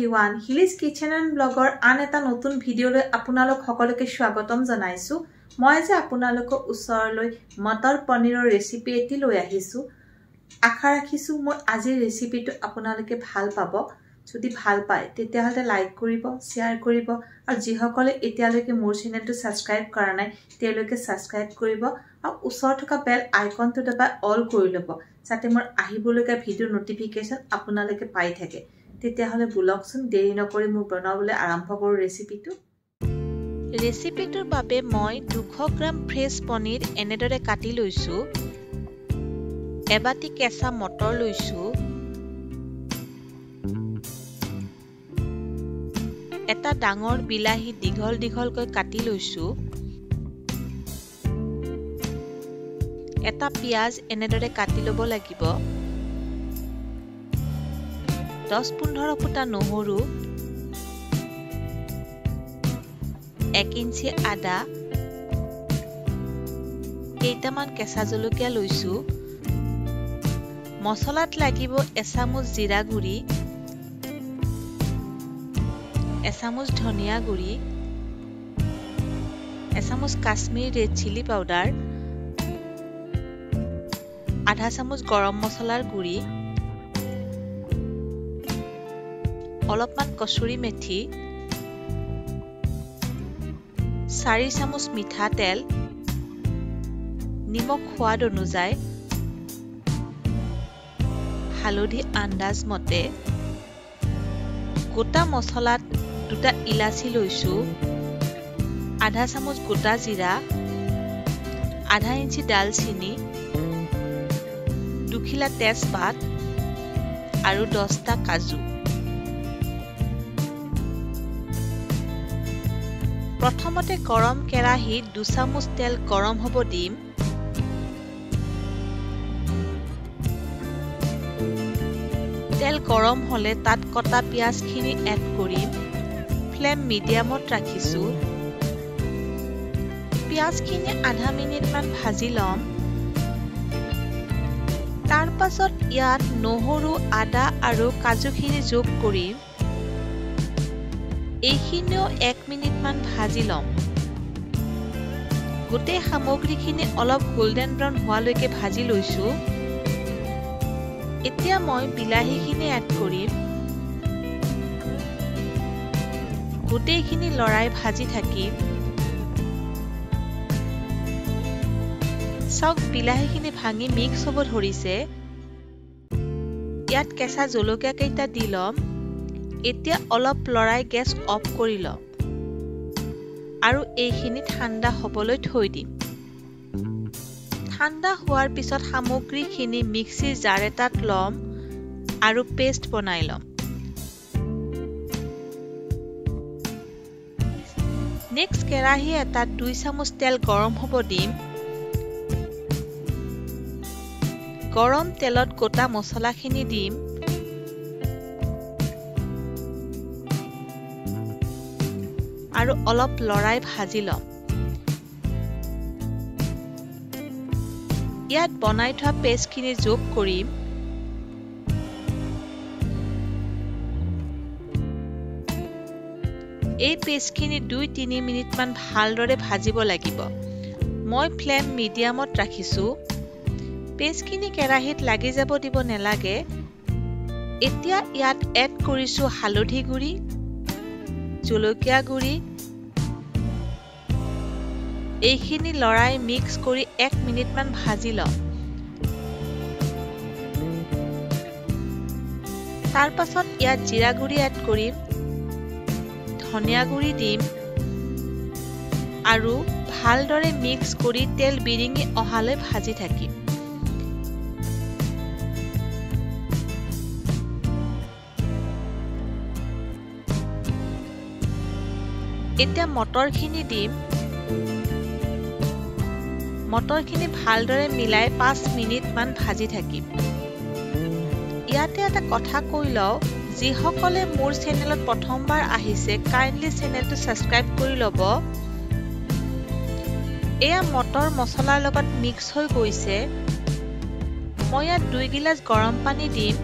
Everyone হিলিজ kitchen and ব্লগৰ আন এটা নতুন ভিডিঅ'লৈ আপোনালোক সকলোকে স্বাগতম জনাইছোঁ। মই যে আপোনালোকৰ ওচৰলৈ মটৰ পনীৰৰ ৰেচিপি এটি লৈ আহিছোঁ। আশা ৰাখিছোঁ মোৰ আজিৰ ৰেচিপিটো আপোনালোকে ভাল পাব। যদি ভাল পায় তেতিয়াহ'লে লাইক কৰিব শ্বেয়াৰ কৰিব আৰু যিসকলে এতিয়ালৈকে মোৰ চেনেলটো ছাবস্ক্ৰাইব কৰা নাই তেওঁলোকে ছাবস্ক্ৰাইব কৰিব আৰু ওচৰত থকা বেল আইকনটো দবাই অল কৰি ল'ব যাতে মোৰ আহিবলগীয়া ভিডিঅ' নটিফিকেশ্যন আপোনালোকে পাই থাকে। তেতিয়াহ'লে বোলকচোন দেৰি নকৰি মোক বনাবলৈ আৰম্ভ কৰোঁ ৰেচিপিটো ৰেচিপিটোৰ বাবে মই দুশ গ্ৰাম ফ্ৰেছ পনীৰ এনেদৰে কাটি লৈছোঁ। এবাটি কেঁচা মটৰ লৈছোঁ। এটা ডাঙৰ বিলাহী দীঘল দীঘলকৈ কাটি লৈছোঁ। এটা পিঁয়াজ এনেদৰে কাটি ল'ব লাগিব। দহ পোন্ধৰ ফুটা নহৰু এক ইঞ্চি আদা কেইটামান কেঁচা জলকীয়া লৈছোঁ। মচলাত লাগিব এচামুচ জিৰা গুড়ি এচামুচ ধনিয়া গুড়ি এচামুচ কাশ্মীৰ ৰেড চিলি পাউডাৰ আধা চামুচ গৰম মছলাৰ গুড়ি অলপমান কচুৰি মেথি চাৰি চামুচ মিঠাতেল নিমখ সোৱাদ অনুযায়ী হালধি আন্দাজ মতে গোটা মছলাত দুটা ইলাচি লৈছোঁ আধা চামুচ গোটা জিৰা আধা ইঞ্চি ডালচিনি দুখিলা তেজপাত আৰু দহটা কাজু। প্ৰথমতে গৰম কেৰাহীত দুচামুচ তেল গৰম হ'ব দিম। তেল গৰম হ'লে তাত কটা পিঁয়াজখিনি এড কৰিম। ফ্লেম মিডিয়ামত ৰাখিছোঁ। পিঁয়াজখিনি আধা মিনিটমান ভাজি ল'ম। তাৰ পাছত ইয়াত নহৰু আদা আৰু কাজুখিনি যোগ কৰিম। এইখিনিও এক মিনিটমান ভাজি ল'ম। গোটেই সামগ্ৰীখিনি অলপ গল্ডেন ব্ৰাউন হোৱালৈকে ভাজি লৈছোঁ। এতিয়া মই বিলাহীখিনি এড কৰিম। গোটেইখিনি লৰাই ভাজি থাকিম। চাওক বিলাহীখিনি ভাঙি মিক্স হ'ব ধৰিছে। ইয়াত কেঁচা জলকীয়া কেইটা দি ল'ম। এতিয়া অলপ লৰাই গেছ অফ কৰি ল'ম আৰু এইখিনি ঠাণ্ডা হ'বলৈ থৈ দিম। ঠাণ্ডা হোৱাৰ পিছত সামগ্ৰীখিনি মিক্সিৰ জাৰ এটাত ল'ম আৰু পেষ্ট বনাই ল'ম। নেক্সট কেৰাহী এটাত দুই চামুচ তেল গৰম হ'ব দিম। গৰম তেলত গোটা মছলাখিনি দিম। আৰু অলপ লৰাই ভাজি ল'ম। ইয়াত বনাই থোৱা পেষ্টখিনি যোগ কৰিম। এই পেষ্টখিনি দুই তিনি মিনিটমান ভালদৰে ভাজিব লাগিব। মই ফ্লেম মিডিয়ামত ৰাখিছোঁ। পেষ্টখিনি কেৰাহীত লাগি যাব দিব নালাগে। এতিয়া ইয়াত এড কৰিছোঁ হালধি গুড়ি জলকীয়া গুড়ি এইখিনি লৰাই মিক্স কৰি এক মিনিটমান ভাজি লওঁ তাৰ পাছত ইয়াত জিৰা গুড়ি এড কৰিম ধনিয়া গুড়ি দিম আৰু ভালদৰে মিক্স কৰি তেল বিৰিঙি অহালৈ ভাজি থাকিম। এতিয়া মটৰখিনি দিম। মটৰখিনি ভালদৰে মিলাই পাঁচ মিনিটমান ভাজি থাকিম। ইয়াতে এটা কথা কৈ লওঁ যিসকলে মোৰ চেনেলত প্ৰথমবাৰ আহিছে কাইণ্ডলি চেনেলটো ছাবস্ক্ৰাইব কৰি ল'ব। এয়া মটৰ মছলাৰ লগত মিক্স হৈ গৈছে। মই ইয়াত দুই গিলাচ গৰম পানী দিম।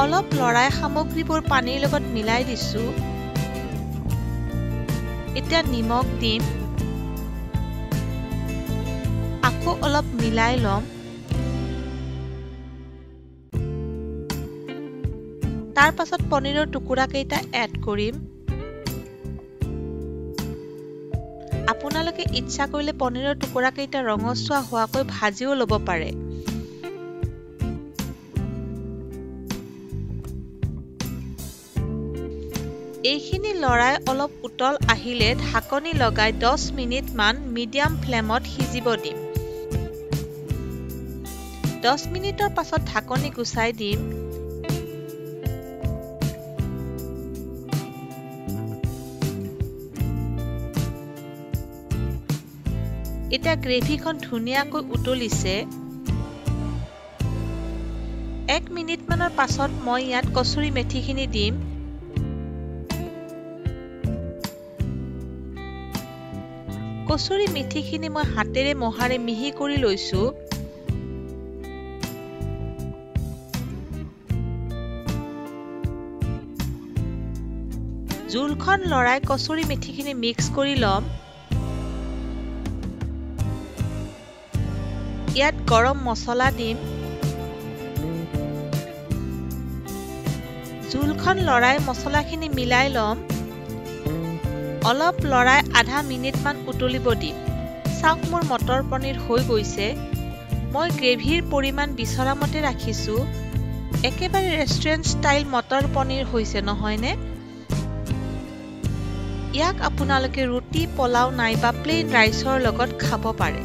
অলপ লৰাই সামগ্ৰীবোৰ পানীৰ লগত মিলাই দিছোঁ। এতিয়া নিমখ দিম। আকৌ অলপ মিলাই ল'ম। তাৰ পাছত পনীৰৰ টুকুৰাকেইটা এড কৰিম। আপোনালোকে ইচ্ছা কৰিলে পনীৰৰ টুকুৰাকেইটা ৰঙচুৱা হোৱাকৈ ভাজিও ল'ব পাৰে। এইখিনি লৰাই অলপ উতল আহিলে ঢাকনি লগাই দহ মিনিটমান মিডিয়াম ফ্লেমত সিজিব দিম। দহ মিনিটৰ পাছত ঢাকনি গুচাই দিম। এতিয়া গ্ৰেভিখন ধুনীয়াকৈ উতলিছে। এক মিনিটমানৰ পাছত মই ইয়াত কচুৰি মেথিখিনি দিম। কচুৰি মেথিখিনি মই হাতেৰে মহাৰে মিহি কৰি লৈছোঁ। জোলখন লৰাই কচুৰি মেথিখিনি মিক্স কৰি ল'ম। ইয়াত গৰম মছলা দিম। জোলখন লৰাই মছলাখিনি মিলাই ল'ম। অলপ লৰাই আধা মিনিটমান উতলিব দিম। চাওক মোৰ মটৰ পনীৰ হৈ গৈছে। মই গ্ৰেভিৰ পৰিমাণ বিচৰা মতে ৰাখিছোঁ। একেবাৰে ৰেষ্টুৰেণ্ট ষ্টাইল মটৰ পনীৰ হৈছে নহয়নে? ইয়াক আপোনালোকে ৰুটি পোলাও নাইবা প্লেইন ৰাইচৰ লগত খাব পাৰে।